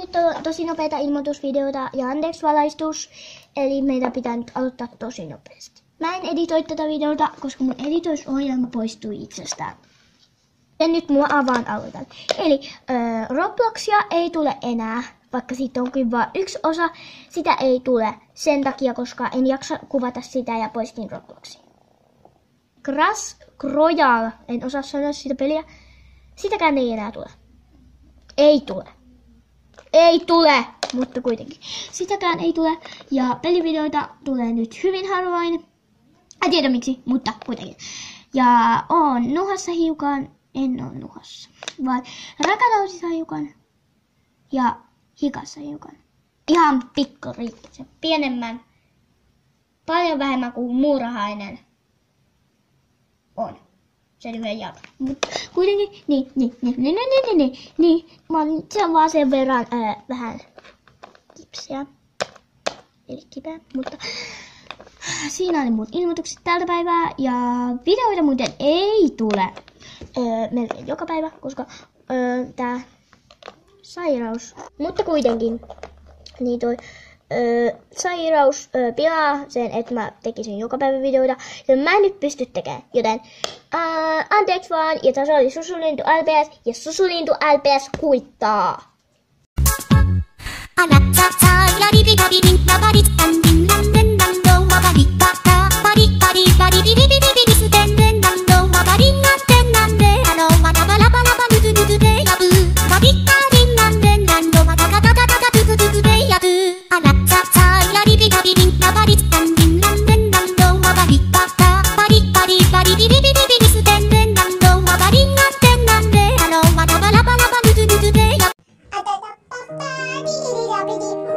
nyt to, tosi nopeita ilmoitusvideoita ja anteeksi valaistus, eli meidän pitää nyt aloittaa tosi nopeasti. Mä en editoi tätä videota, koska mun editoisohjelma poistui itsestään. Ja nyt mua avaan aloitan. Eli äh, Robloxia ei tule enää, vaikka siitä on kyllä vain yksi osa. Sitä ei tule sen takia, koska en jaksa kuvata sitä ja poistin Robloxia. Crash Royale, en osaa sanoa sitä peliä. Sitäkään ei enää tule. Ei tule. Ei tule, mutta kuitenkin. Sitäkään ei tule. Ja pelivideoita tulee nyt hyvin harvoin. En tiedä miksi, mutta kuitenkin. Ja on nuhassa hiukan, en ole nuhassa, vaan rakatausissa hiukan ja hikassa hiukan. Ihan pikkuriikkisen, pienemmän, paljon vähemmän kuin muurahainen on. Se lyhyen jalka. Mutta kuitenkin, niin, niin, niin, niin, niin, niin, niin, niin, niin. Mä oon, se on vaan sen verran ää, vähän kipsiä. Eli kipeä, mutta siinä oli muut ilmoitukset tältä päivää. Ja videoita muuten ei tule öö, melkein joka päivä, koska öö, tää sairaus. Mutta kuitenkin, niin toi öö, sairaus öö, pilaa sen, että mä tekisin joka päivä videoita, ja mä en nyt pysty tekemään. Joten öö, anteeksi vaan, ja tässä oli Susulintu LPS, ja Susulintu LPS kuittaa. あらたたやりびたびびん I'll be.